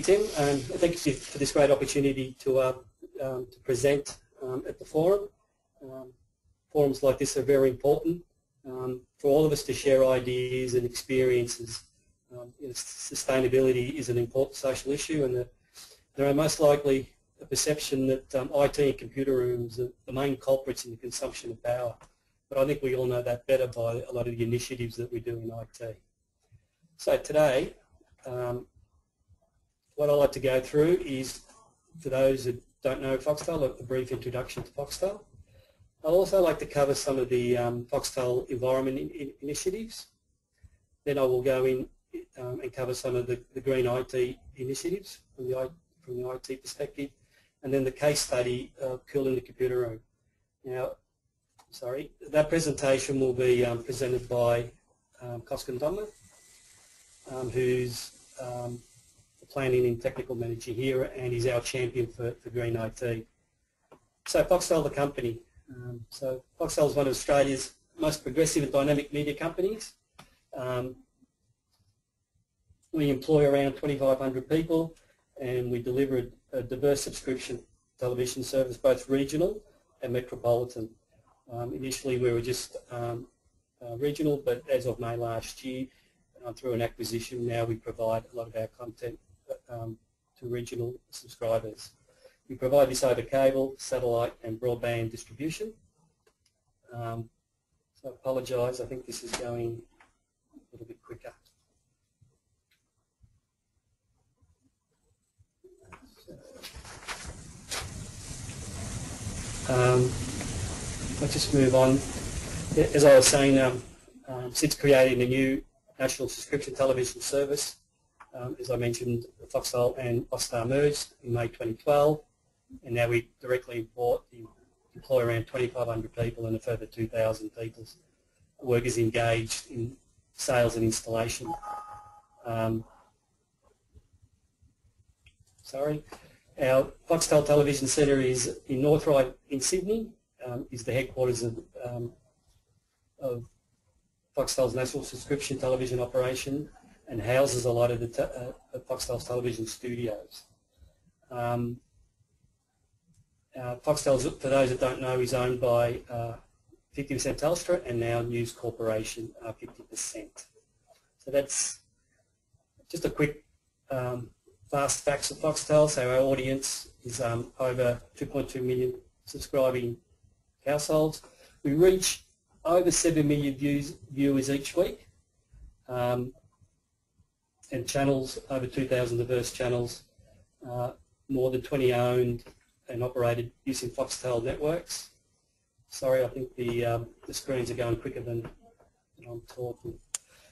You, Tim, and thank you for this great opportunity to, uh, um, to present um, at the forum. Um, forums like this are very important um, for all of us to share ideas and experiences. Um, you know, sustainability is an important social issue and there are most likely a perception that IT and computer rooms are the main culprits in the consumption of power. But I think we all know that better by a lot of the initiatives that we do in IT. So today, um, what I'd like to go through is, for those that don't know Foxtel, a brief introduction to Foxtel. I'd also like to cover some of the um, Foxtel environment in, in initiatives. Then I will go in um, and cover some of the, the green IT initiatives from the, from the IT perspective. And then the case study of cooling the computer room. Now, sorry, that presentation will be um, presented by um, Domler, um, who's um, planning and technical manager here and he's our champion for, for green IT. So Foxtel the company. Um, so Foxtel is one of Australia's most progressive and dynamic media companies. Um, we employ around 2,500 people and we deliver a, diverse subscription television service, both regional and metropolitan. Um, initially we were just um, uh, regional, but as of May last year, uh, through an acquisition, now we provide a lot of our content um, to regional subscribers. We provide this over cable, satellite and broadband distribution. Um, so I apologise, I think this is going a little bit quicker. Um, let's just move on. As I was saying, um, um, since creating a new national subscription television service, um, as I mentioned, Foxtel and Austar merged in May 2012, and now we directly bought, employ around 2,500 people and a further 2,000 people, workers engaged in sales and installation. Um, sorry. Our Foxtel Television Centre is in North Ryde in Sydney, um, is the headquarters of, um, of Foxtel's national subscription television operation and houses a lot of the te uh, Foxtel's television studios. Um, uh, for those that don't know, is owned by 50% uh, Telstra and now News Corporation 50%. So that's just a quick um, fast facts of Foxtel. So our audience is um, over 2.2 million subscribing households. We reach over 7 million views, viewers each week. Um, and channels, over 2,000 diverse channels, uh, more than 20 owned and operated using Foxtel networks. Sorry, I think the, um, the screens are going quicker than, than, I'm talking.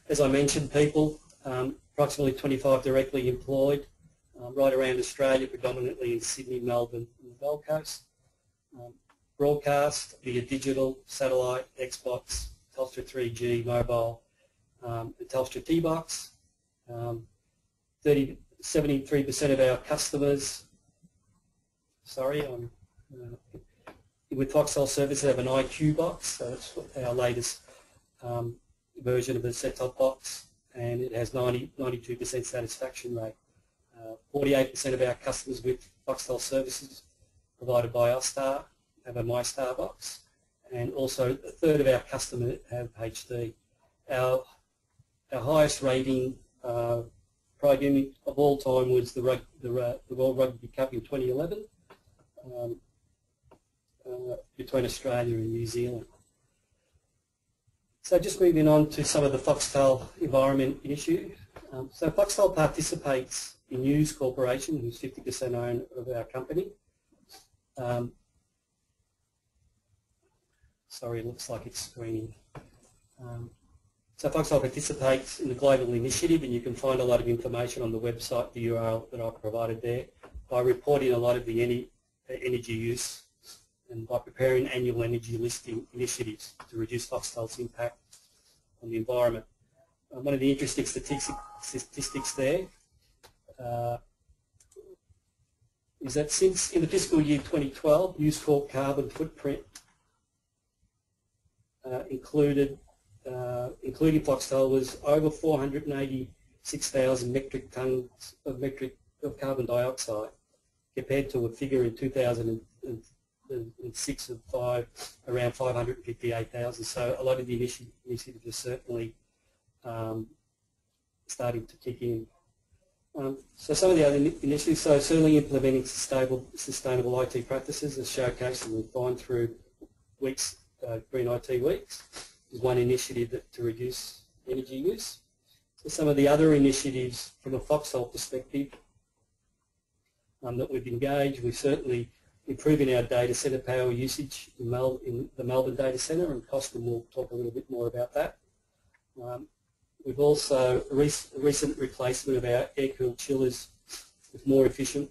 As I mentioned, people, um, approximately 25 directly employed, um, right around Australia, predominantly in Sydney, Melbourne and the Gold Coast. Um, broadcast via digital, satellite, Xbox, Telstra 3G, mobile, um, and Telstra T-Box. Um, 30, 73% of our customers, sorry, I'm, uh, with Foxtel services have an IQ box, so it's our latest um, version of the set-top box, and it has 90, 92% satisfaction rate. 48% uh, of our customers with Foxtel services provided by Austar have a MyStar box, and also a third of our customers have HD. Our, our highest rating uh, program of all time was the, rug, the, the, World Rugby Cup in 2011 um, uh, between Australia and New Zealand. So just moving on to some of the Foxtel environment issues. Um, so Foxtel participates in News Corporation, who's 50% owned of our company. Um, sorry, it looks like it's screening. Um, so Foxtel participates in the global initiative and you can find a lot of information on the website, the URL that I've provided there, by reporting a lot of the energy use and by preparing annual energy listing initiatives to reduce Foxtel's impact on the environment. Uh, one of the interesting statistics, there uh, is that since in the fiscal year 2012, News Corp carbon footprint uh, included uh, including Foxtel, was over 486,000 metric tons of metric of carbon dioxide compared to a figure in 2006 of five, around 558,000. So a lot of the initiatives are certainly um, starting to kick in. Um, so some of the other initiatives, so certainly implementing sustainable, sustainable IT practices as showcased and refined through weeks, uh, Green IT Weeks is one initiative that, to reduce energy use. So some of the other initiatives from a Foxtel perspective um, that we've engaged, we're certainly improving our data centre power usage in, Mel in the Melbourne data centre and Costin will talk a little bit more about that. Um, We've also a recent replacement of our air-cooled chillers with more efficient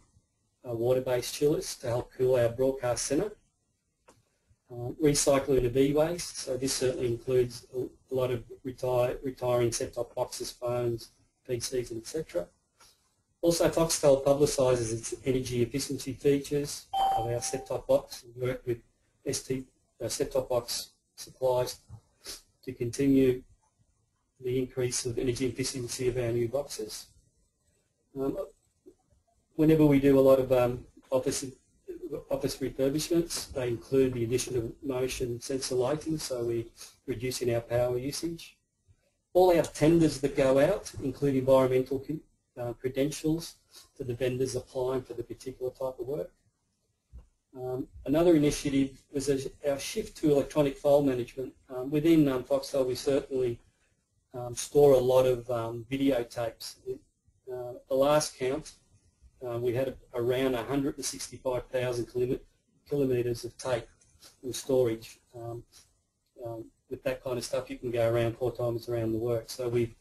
uh, water-based chillers to help cool our broadcast centre. Uh, recycling of e-waste, so this certainly includes a lot of retire, retiring set-top boxes, phones, PCs, etc. Also, Foxtel publicises its energy efficiency features of our set-top box and work with ST, uh, set-top box suppliers to continue the increase of energy efficiency of our new boxes. Um, whenever we do a lot of um, office office refurbishments, they include the addition of motion sensor lighting, so we're reducing our power usage. All our tenders that go out include environmental uh, credentials to the vendors applying for the particular type of work. Um, another initiative was our shift to electronic file management. Um, within um, Foxtel, we certainly um, store a lot of um, videotapes. Uh, the last count, uh, we had around 165,000 kilometres of tape in storage. Um, um, with that kind of stuff, you can go around four times around the work. So we've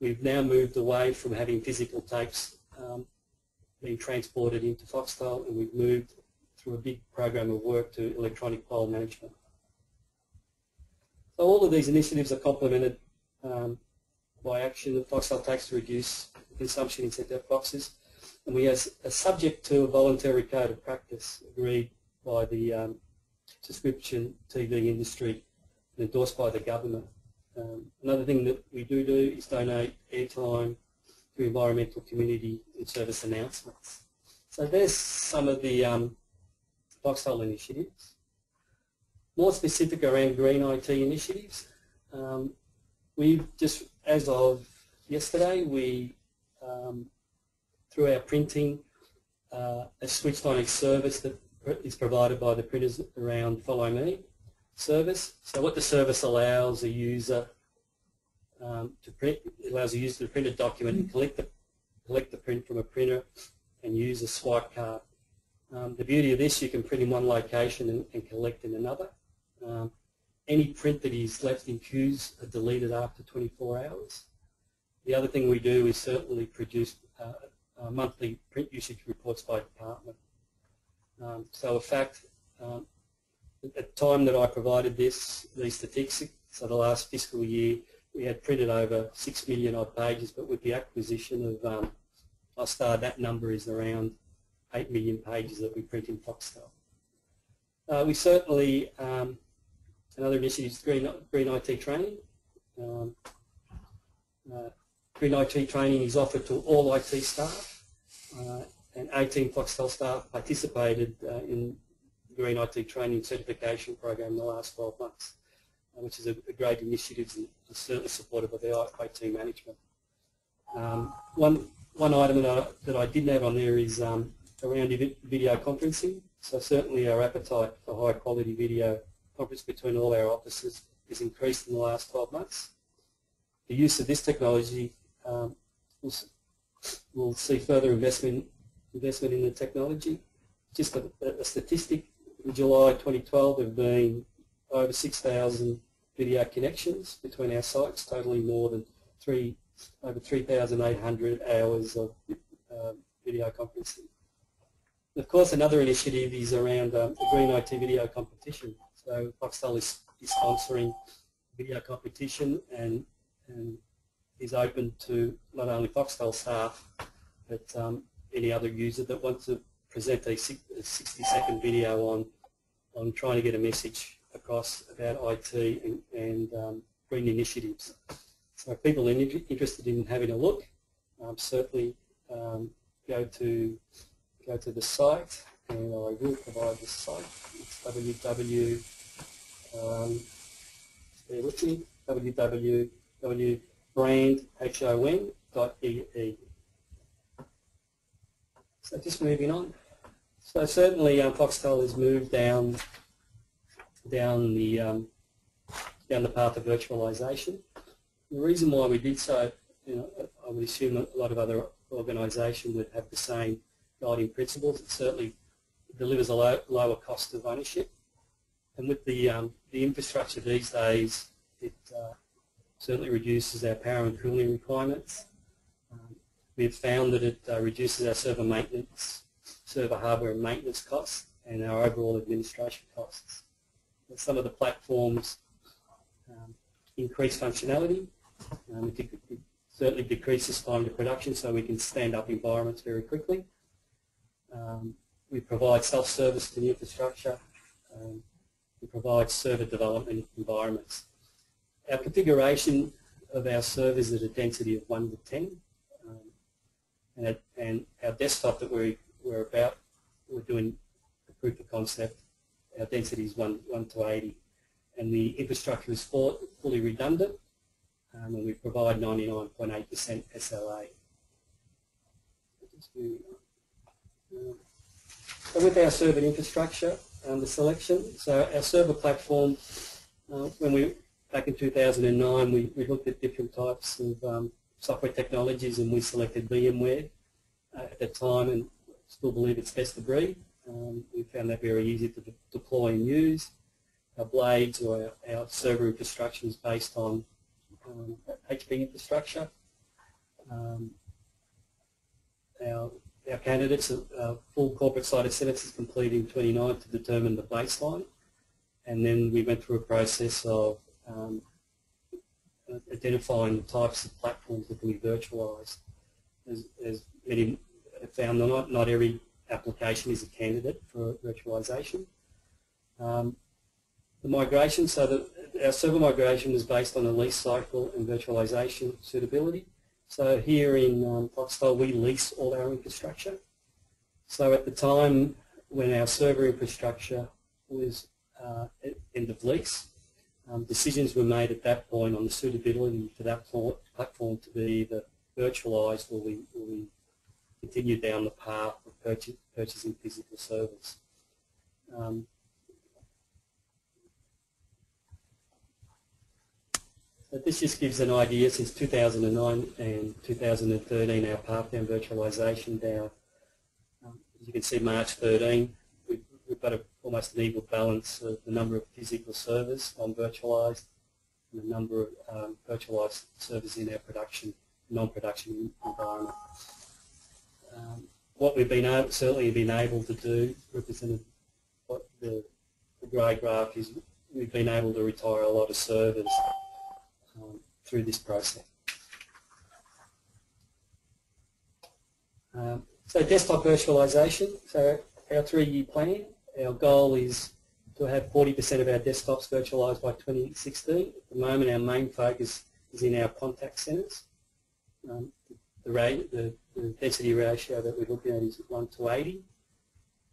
we've now moved away from having physical tapes um, being transported into Foxtel, and we've moved through a big program of work to electronic file management. So all of these initiatives are complemented um, by action that Foxtel takes to reduce consumption in set-top boxes. And we are subject to a voluntary code of practice agreed by the um, subscription TV industry and endorsed by the government. Um, another thing that we do do is donate airtime to environmental community and service announcements. So there's some of the um, Foxtel initiatives. More specific around green IT initiatives. Um, we just, as of yesterday, we, um, through our printing, uh, a switched on a service that is provided by the printers around Follow Me service. So what the service allows a user um, to print, it allows a user to print a document and collect the, collect the print from a printer and use a swipe card. Um, the beauty of this, you can print in one location and, and collect in another. Um, any print that is left in queues are deleted after 24 hours. The other thing we do is certainly produce uh, uh, monthly print usage reports by department. Um, so in fact, um, at the time that I provided this, these statistics, so the last fiscal year, we had printed over 6 million odd pages, but with the acquisition of um, Austar, that number is around 8 million pages that we print in Foxtel. Uh, we certainly um, Another initiative is Green, Green IT training. Um, uh, Green IT training is offered to all IT staff uh, and 18 Foxtel staff participated uh, in the Green IT training certification program in the last 12 months, uh, which is a, a, great initiative and certainly supported by the IT team management. Um, one, one item that I, that I didn't have on there is um, around video conferencing. So certainly our appetite for high quality video conference between all our offices has increased in the last 12 months. The use of this technology um, will, will see further investment investment in the technology. Just a, a statistic, in July 2012 there have been over 6,000 video connections between our sites, totaling more than three, over 3,800 hours of uh, video conferencing. Of course, another initiative is around um, the Green IT video competition. So Foxtel is, is sponsoring video competition and, and is open to not only Foxtel staff but um, any other user that wants to present a 60 second video on on trying to get a message across about IT and, and um, green initiatives. So if people are interested in having a look, um, certainly um, go to go to the site, and I will provide the site. It's www. Um, bear with me. www.brandhon.ee. So just moving on. So certainly um, Foxtel has moved down down the um, down the path of virtualization. The reason why we did so, you know, I would assume a lot of other organisations would have the same guiding principles. It certainly delivers a low, lower cost of ownership, and with the um, the infrastructure these days, it uh, certainly reduces our power and cooling requirements. Um, we have found that it uh, reduces our server maintenance, server hardware and maintenance costs, and our overall administration costs. Some of the platforms um, increase functionality. Um, it, it, certainly decreases time to production so we can stand up environments very quickly. Um, we provide self-service to the infrastructure. Um, we provide server development environments. Our configuration of our servers at a density of 1 to 10. Um, and, and, our desktop that we, we're about, we're doing the proof of concept, our density is 1, 1 to 80 and the infrastructure is full, fully redundant um, and we provide 99.8% SLA. Um, so with our server infrastructure, um, the selection, so our server platform, uh, when we back in 2009, we, we looked at different types of um, software technologies and we selected VMware uh, at the time and still believe it's best of breed. Um, we found that very easy to de deploy and use our blades or our, our server infrastructure is based on um, HP infrastructure. Um, our, our candidates, uh, full corporate site acceptance is completed in 29 to determine the baseline. And then we went through a process of um, identifying the types of platforms that can be virtualized. As, as many have found, not, not every application is a candidate for virtualization. Um, the migration, so that our server migration was based on a lease cycle and virtualization suitability. So here in um, Foxtel, we lease all our infrastructure. So at the time when our server infrastructure was uh, end of lease, um, decisions were made at that point on the suitability for that platform to be either virtualized or we, or we continue down the path of purchase, purchasing physical servers. Um, But this just gives an idea since 2009 and 2013 our path down virtualization down. Um, as you can see March 13 we've, we've got a, almost an equal balance of the number of physical servers on virtualized and the number of um, virtualized servers in our production, non-production environment. Um, what we've been able, certainly been able to do, represented what the, the grey graph is, we've been able to retire a lot of servers um, through this process. Um, so desktop virtualization, so our three-year plan, our goal is to have 40% of our desktops virtualized by 2016. At the moment our main focus is in our contact centers. Um, the, the, the, density ratio that we're looking at is 1 to 80.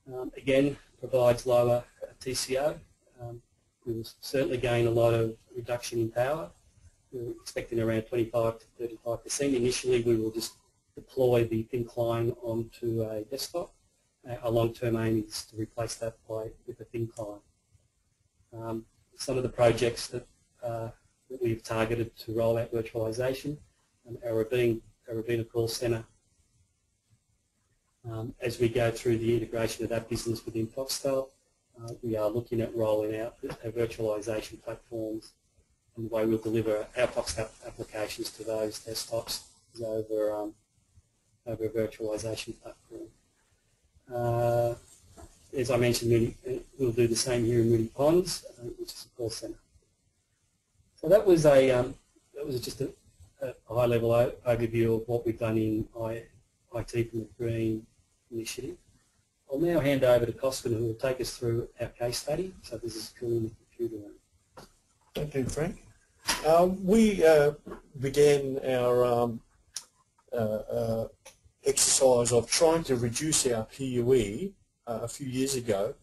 Um, again, provides lower TCO. Um, we will certainly gain a lot of reduction in power we're expecting around 25 to 35 percent. Initially, we will just deploy the thin client onto a desktop. Our long-term aim is to replace that by with a thin client. Um, some of the projects that, uh, that we've targeted to roll out virtualization, um, our Rabin, our Robina call center, um, as we go through the integration of that business within Foxtel, uh, we are looking at rolling out our virtualization platforms and the way we'll deliver our Foxtel applications to those desktops is over, um, over a virtualization platform. Uh, as I mentioned, we'll do the same here in Moonee Ponds, uh, which is a call centre. So that was a um, that was just a, a high-level overview of what we've done in I, IT from the Green Initiative. I'll now hand over to Costin, who will take us through our case study. So this is cooling the computer. Thank you, Frank. Um, we uh, began our um, uh, uh, exercise of trying to reduce our PUE uh, a few years ago,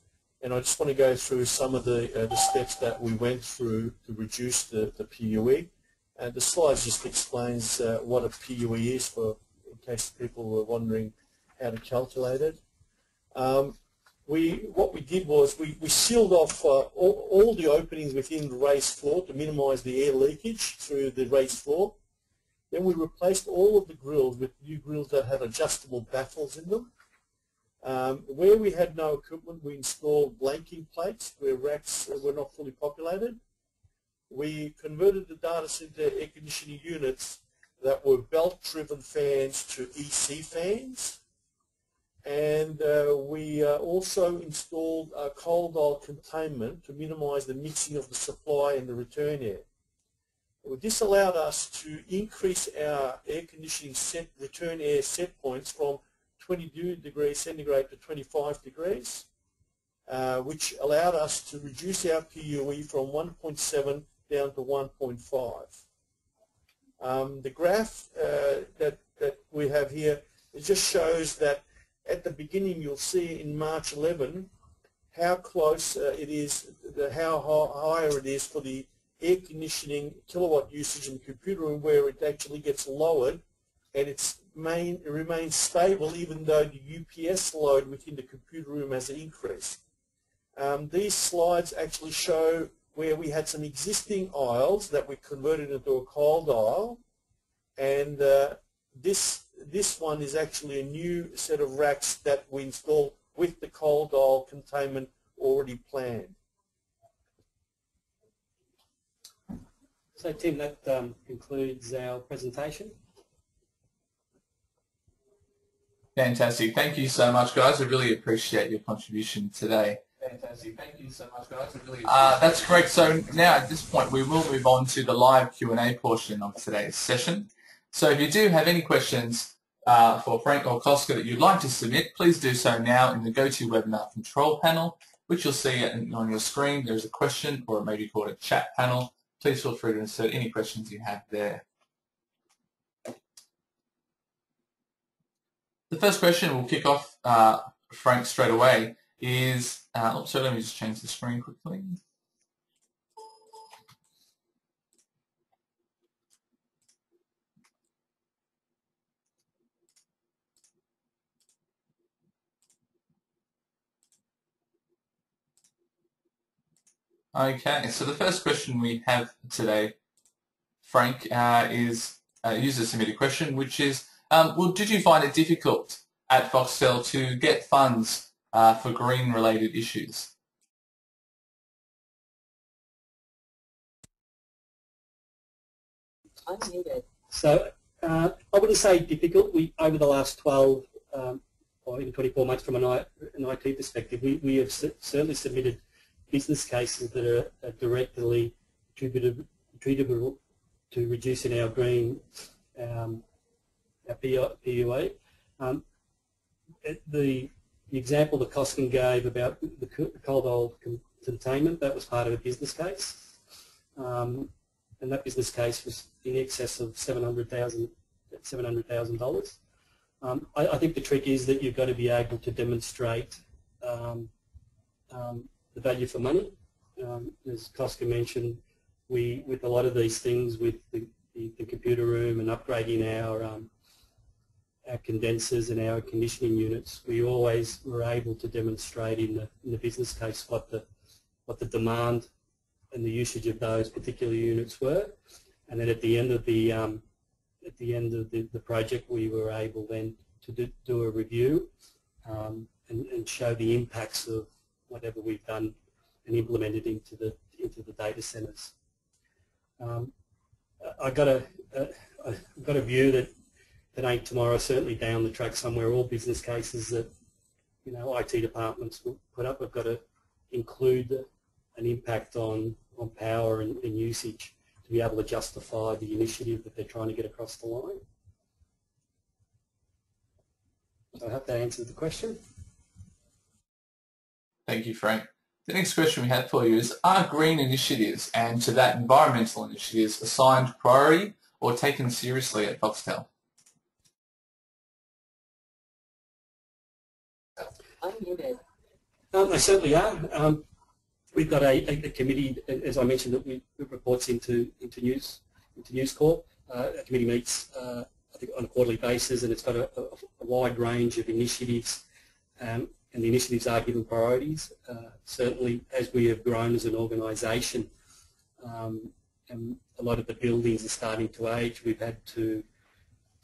and I just want to go through some of the, uh, the steps that we went through to reduce the, the PUE. And the slide just explains uh, what a PUE is for in case people were wondering how to calculate it. Um, we, what we did was we, we sealed off uh, all, all, the openings within the raised floor to minimise the air leakage through the raised floor. Then we replaced all of the grills with new grills that had adjustable baffles in them. Um, where we had no equipment, we installed blanking plates where racks were not fully populated. We converted the data center air conditioning units that were belt-driven fans to EC fans. And uh, we uh, also installed a cold aisle containment to minimize the mixing of the supply and the return air. This allowed us to increase our air conditioning set, return air set points from 22 degrees centigrade to 25 degrees, uh, which allowed us to reduce our PUE from 1.7 down to 1.5. Um, the graph uh, that, that we have here, it just shows that at the beginning you'll see in March 11 how close uh, it is, the, how higher it is for the air conditioning kilowatt usage in the computer room where it actually gets lowered and it's main, it remains stable even though the UPS load within the computer room has increased. Um, these slides actually show where we had some existing aisles that we converted into a cold aisle and uh, this this one is actually a new set of racks that we installed with the cold aisle containment already planned. So Tim, that um, concludes our presentation. Fantastic. Thank you so much, guys. I really appreciate your contribution today. Fantastic. Thank you so much, guys. I really uh, that's great. So now at this point, we will move on to the live Q&A portion of today's session. So if you do have any questions uh, for Frank or Koska that you'd like to submit, please do so now in the GoToWebinar control panel, which you'll see on your screen. There's a question, or it may be called a chat panel. Please feel free to insert any questions you have there. The first question we'll kick off, uh, Frank, straight away is, uh, so let me just change the screen quickly. Okay, so the first question we have today, Frank, uh, is a user submitted question, which is, um, well, did you find it difficult at Foxtel to get funds uh, for green-related issues? So uh, I wouldn't say difficult. We over the last 12 um, or even 24 months from an, I, an IT perspective, we, we have certainly submitted business cases that are, are directly attributable, to reducing our green um, our PUE. Um, the, the example that Koskin gave about the cold aisle containment, that was part of a business case. Um, and that business case was in excess of $700,000. $700, um, I, I, think the trick is that you've got to be able to demonstrate um, um, the value for money. Um, as Koskin mentioned, we with a lot of these things with the, the, the computer room and upgrading our um, our condensers and our conditioning units, we always were able to demonstrate in the in the business case what the what the demand and the usage of those particular units were, and then at the end of the um, at the end of the, the project, we were able then to do, do a review um, and, and show the impacts of whatever we've done and implemented into the into the data centers. Um, I got a, a I got a view that that ain't tomorrow. Certainly down the track somewhere, all business cases that you know IT departments will put up have got to include an impact on on power and, and usage to be able to justify the initiative that they're trying to get across the line. So I hope that answered the question. Thank you, Frank. The next question we have for you is, are green initiatives and to that environmental initiatives assigned priority or taken seriously at Foxtel? Um, they certainly are. Um, we've got a, a, committee, as I mentioned, that, we, that reports into, into, news, into News Corp. Uh, committee meets, uh, I think, on a quarterly basis and it's got a, a, a wide range of initiatives um, and the initiatives are given priorities. Uh, certainly, as we have grown as an organisation, um, and a lot of the buildings are starting to age, we've had to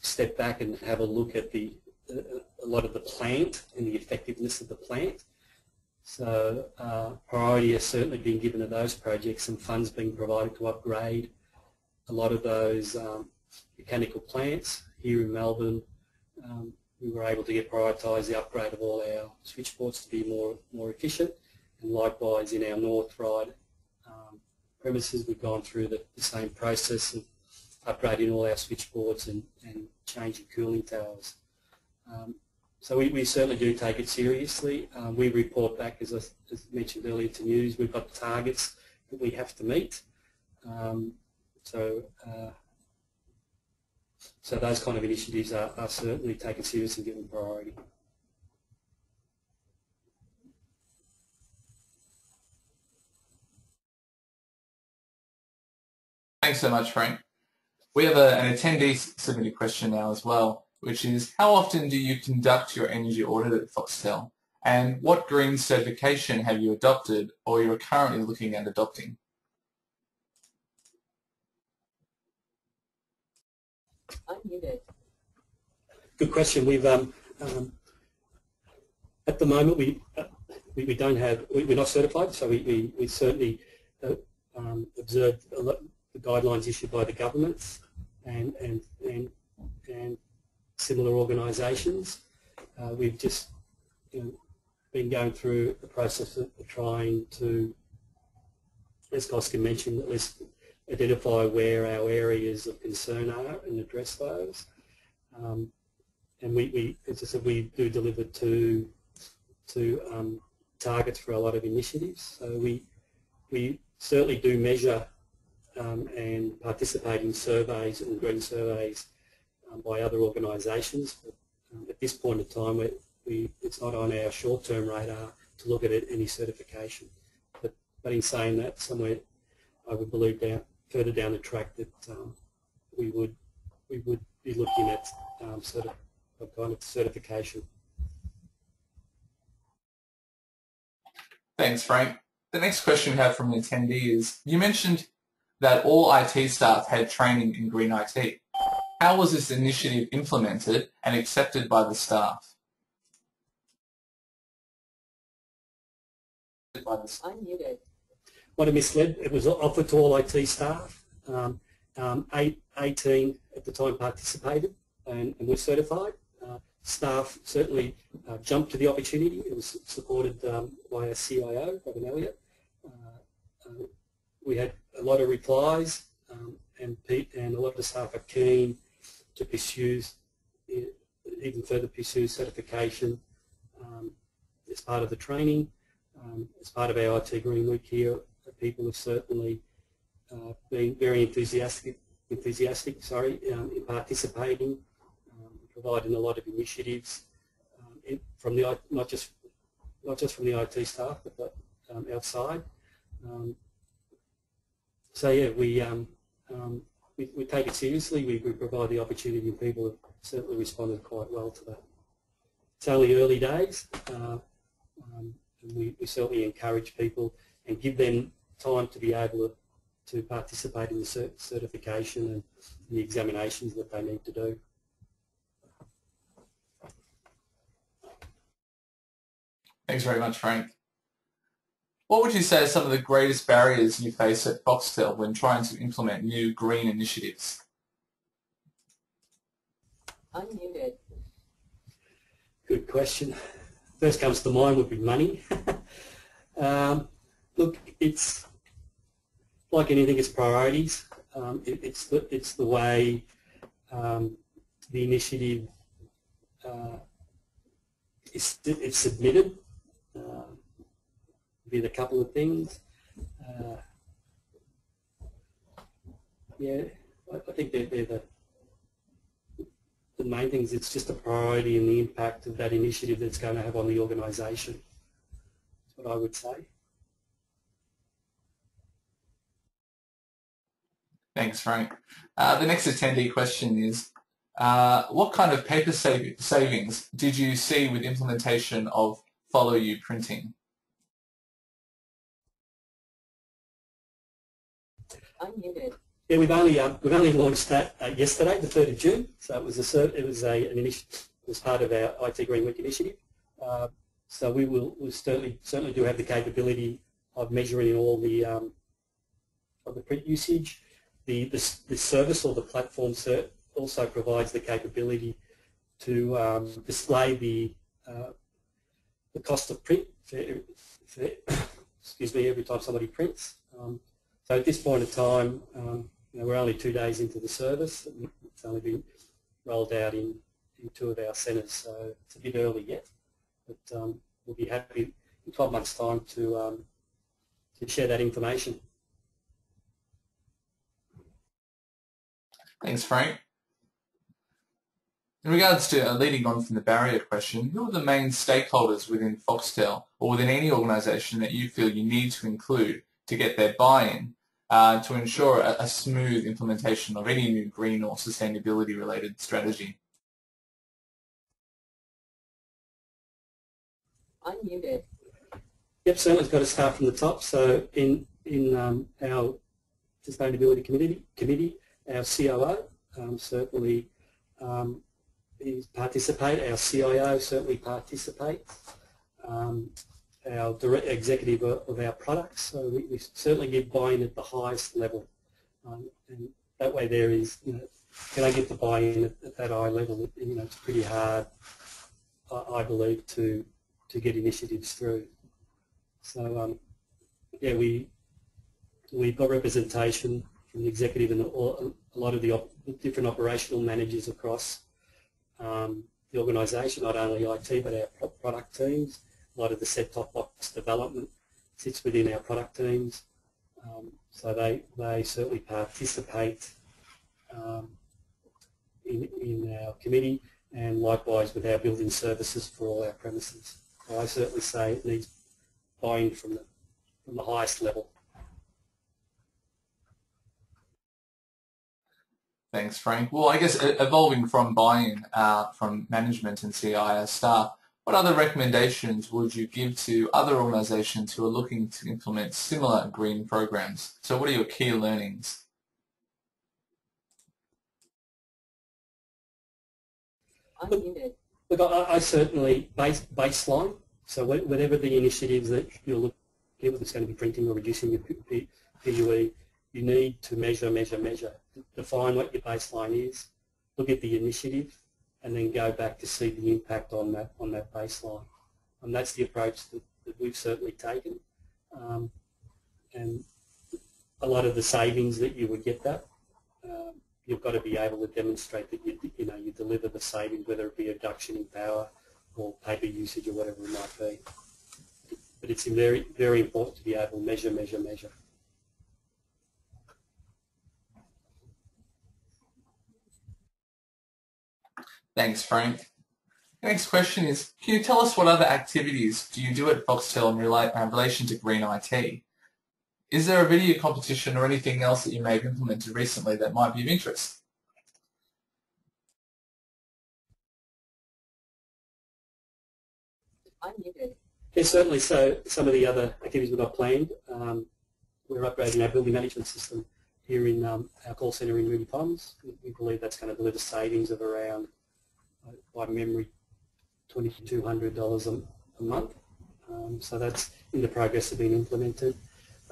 step back and have a look at the a lot of the plant and the effectiveness of the plant. So uh, priority has certainly been given to those projects and funds being provided to upgrade a lot of those um, mechanical plants here in Melbourne. Um, we were able to get prioritised the upgrade of all our switchboards to be more more efficient and likewise in our North Ryde um, premises we've gone through the, the, same process of upgrading all our switchboards and, and changing cooling towers. Um, so we, we, certainly do take it seriously. Um, we report back, as I as mentioned earlier to news, we've got targets that we have to meet. Um, so uh, so those kind of initiatives are, are certainly taken seriously and given priority. Thanks so much, Frank. We have a, an attendee submitted question now as well which is how often do you conduct your energy audit at Foxtel? And what green certification have you adopted or you're currently looking at adopting? Unmuted. Good question. We've um, um, at the moment we, uh, we, we don't have we, are not certified, so we we, we certainly uh, um, observe the guidelines issued by the governments and and and and similar organisations. Uh, we've just you know, been going through the process of trying to, as Koska mentioned, at least identify where our areas of concern are and address those. Um, and we, we, as I said, we do deliver to to um, targets for a lot of initiatives. So we we certainly do measure um, and participate in surveys and green surveys um, by other organisations. But um, at this point in time, we, we, it's not on our short-term radar to look at any certification. But, but in saying that, somewhere I would believe down, further down the track that um, we would we would be looking at um, sort of a kind of certification. Thanks, Frank. The next question we have from an attendee is, you mentioned that all IT staff had training in green IT. How was this initiative implemented and accepted by the staff? Unmuted. What I misled, it was offered to all IT staff. Um, um, eight, 18 at the time participated and, and were certified. Uh, staff certainly uh, jumped to the opportunity. It was supported um, by our CIO, Robin Elliott. Uh, uh, we had a lot of replies um, and, Pete and a lot of the staff are keen to pursue, even further pursue certification um, as part of the training. Um, as part of our IT Green Week here, people have certainly uh, been very enthusiastic, enthusiastic sorry, um, in participating, um, providing a lot of initiatives um, from the not just not just from the IT staff, but, um, outside. so yeah, we we, we take it seriously. We, we provide the opportunity and people have certainly responded quite well to that. It's only early days uh, um, and we, we certainly encourage people and give them time to be able to, to participate in the cert certification and the examinations that they need to do. Thanks very much, Frank. What would you say are some of the greatest barriers you face at Foxtel when trying to implement new green initiatives? Unmuted. Good question. First comes to mind would be money. um, look, it's like anything, it's priorities. Um, it, it's the it's the way um, the initiative uh, is it's submitted. Uh, with a couple of things. Uh, yeah, I, I think they're, they're the, the the main thing is it's just a priority and the impact of that initiative that's going to have on the organisation. That's what I would say. Thanks, Frank. Uh, the next attendee question is, uh, what kind of paper sav savings did you see with implementation of Follow You printing? Unmuted. Yeah, we've only um, we've only launched that uh, yesterday, the third of June. So it was a it was a an initiative was part of our IT Green Week initiative. Uh, so we will we certainly certainly do have the capability of measuring all the um, of the print usage. The, the the service or the platform also provides the capability to um, display the uh, the cost of print for, for excuse me every time somebody prints. Um, so at this point in time, um, you know, we're only two days into the service. It's only been rolled out in, in two of our centres, so it's a bit early yet. But um, we'll be happy in 12 months' time to um, to share that information. Thanks, Frank. In regards to uh, leading on from the barrier question, who are the main stakeholders within Foxtel or within any organisation that you feel you need to include to get their buy-in uh, to ensure a, a smooth implementation of any new green or sustainability related strategy? Unmuted. Yep, certainly it's got to start from the top. So in in um, our sustainability committee, committee, our COO um, certainly um, participate. Our CIO certainly participates. Um, our direct executive of, our products, so we, we, certainly give buy-in at the highest level, um, and that way there is, you know, can I get the buy-in at, at that high level? You know, it's pretty hard, I, I believe, to to get initiatives through. So um, yeah, we we've got representation the executive and all, a lot of the op different operational managers across um, the organisation, not only IT but our product teams. A lot of the set-top box development sits within our product teams, um, so they they certainly participate um, in in our committee and likewise with our building services for all our premises. I certainly say it needs buy-in from the from the highest level. Thanks, Frank. Well, I guess evolving from buy-in uh, from management and CIS staff, what other recommendations would you give to other organisations who are looking to implement similar green programs? So what are your key learnings? Unmuted. Look, I, I certainly base, baseline. So whatever the initiatives that you're looking at, whether it's going to be printing or reducing your PUE, you need to measure, measure, measure. Define what your baseline is. Look at the initiative and then go back to see the impact on that on that baseline. And that's the approach that, that we've certainly taken. Um, and a lot of the savings that you would get that, um, you've got to be able to demonstrate that you, you know you deliver the savings, whether it be a reduction in power or paper usage or whatever it might be. But it's very very important to be able to measure, measure, measure. Thanks, Frank. next question is, can you tell us what other activities do you do at Foxtel in uh, relation to green IT? Is there a video competition or anything else that you may have implemented recently that might be of interest? Yes, certainly. So some of the other activities we've got planned, um, we're upgrading our building management system here in um, our call centre in Moonee Ponds. We believe that's going to deliver savings of around by memory, $2,200 a, a month. Um, so that's in the progress of being implemented.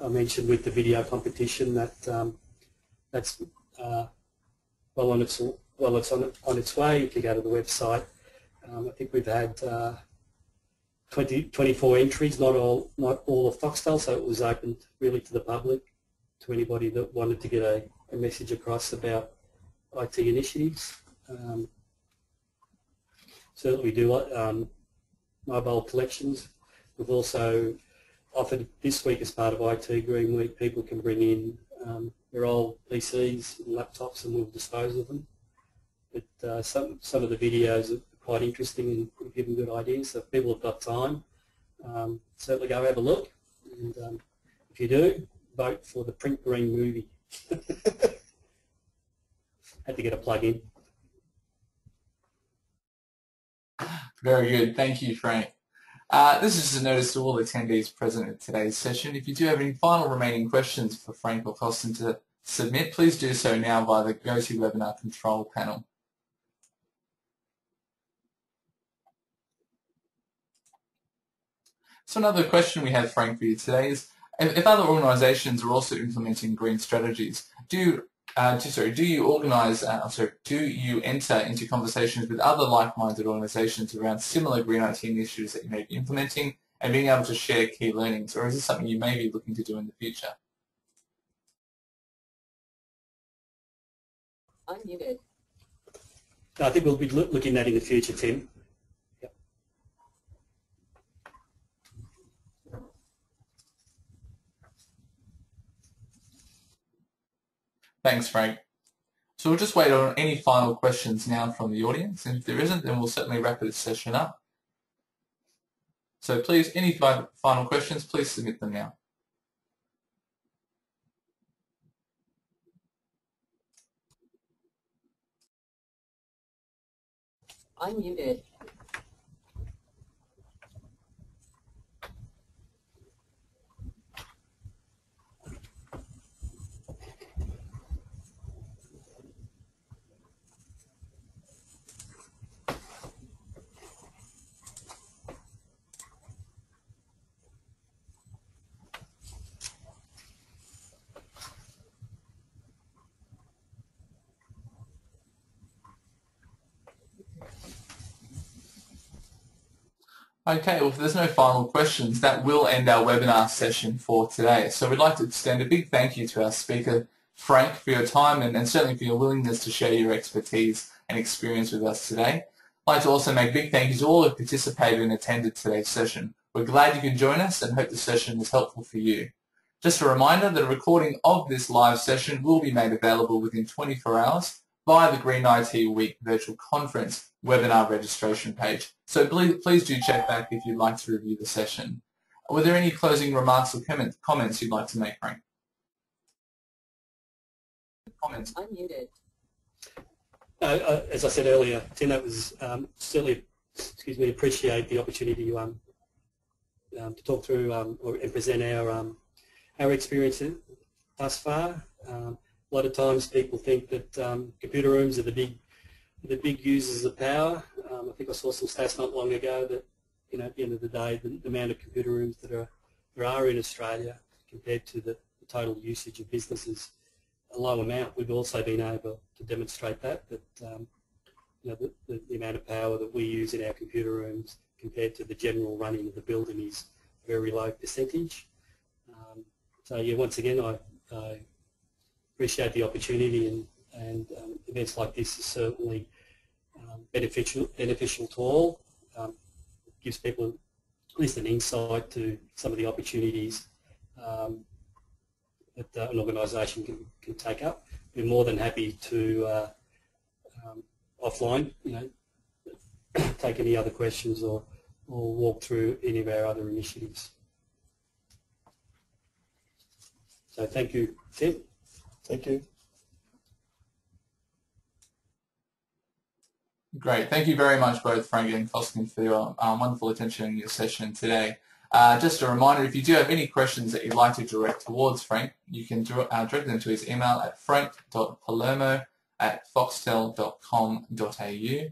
I mentioned with the video competition that um, that's uh, well on its well it's on on its way. If you go to the website, um, I think we've had uh, 20, 24 entries, not all not all of Foxtel, so it was open really to the public, to anybody that wanted to get a, a message across about IT initiatives. Um, certainly we do um, mobile collections. We've also offered this week as part of IT Green Week, people can bring in um, their old PCs and laptops and we'll dispose of them. but uh, some some of the videos are quite interesting and give giving good ideas. So if people have got time, um, certainly go have a look. And um, if you do, vote for the Print Green movie. Had to get a plug in. Very good. Thank you, Frank. Uh, this is just a notice to all attendees present at today's session. If you do have any final remaining questions for Frank or Costin to submit, please do so now via the GoToWebinar control panel. So another question we have, Frank, for you today is, if other organisations are also implementing green strategies, do uh, do, sorry, do you organise, uh, sorry, do you enter into conversations with other like-minded organisations around similar green IT initiatives that you may be implementing and being able to share key learnings, or is this something you may be looking to do in the future? Unmuted. I think we'll be looking at in the future, Tim. Thanks, Frank. So we'll just wait on any final questions now from the audience, and if there isn't, then we'll certainly wrap this session up. So please, any final questions, please submit them now. Unmuted. Okay, well if there's no final questions, that will end our webinar session for today. So we'd like to extend a big thank you to our speaker, Frank, for your time and, and certainly for your willingness to share your expertise and experience with us today. I'd like to also make big thank you to all who participated and attended today's session. We're glad you could join us and hope the session was helpful for you. Just a reminder that a recording of this live session will be made available within 24 hours via the Green IT Week virtual conference webinar registration page. So please, please do check back if you'd like to review the session. Were there any closing remarks or comments you'd like to make, Frank? Comments? Unmuted. Uh, uh, as I said earlier, Tim, that was um, certainly, excuse me, appreciate the opportunity to, um, um, to talk through um, or, and present our um, our experiences thus far. Um, a lot of times people think that um, computer rooms are the big the big users of power. Um, I think I saw some stats not long ago that you know at the end of the day the, the amount of computer rooms that are there are in Australia compared to the, the total usage of businesses a low amount. We've also been able to demonstrate that that um, you know the, the, the, amount of power that we use in our computer rooms compared to the general running of the building is a very low percentage. Um, so yeah, once again, I, I appreciate the opportunity and, and um, events like this is certainly um, beneficial, beneficial to all. Um, gives people at least an insight to some of the opportunities um, that uh, an organisation can, can take up. We're more than happy to uh, um, offline, you know, take any other questions or, or walk through any of our other initiatives. So thank you, Tim. Thank you. Great. Thank you very much, both Frank and Costin, for your um, wonderful attention in your session today. Uh, just a reminder, if you do have any questions that you'd like to direct towards Frank, you can uh, direct them to his email at frank.palermo at foxtel.com.au.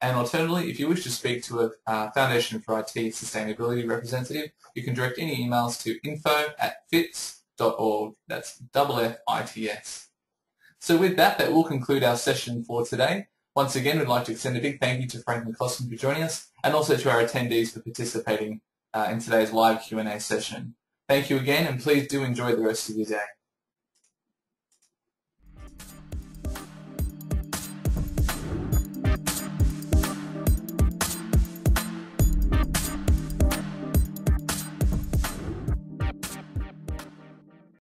And alternatively, if you wish to speak to a uh, Foundation for IT sustainability representative, you can direct any emails to info at fits That's double F-I-T-S. So with that, that will conclude our session for today. Once again, we'd like to extend a big thank you to Frank McCostin for joining us and also to our attendees for participating uh, in today's live Q&A session. Thank you again and please do enjoy the rest of your day.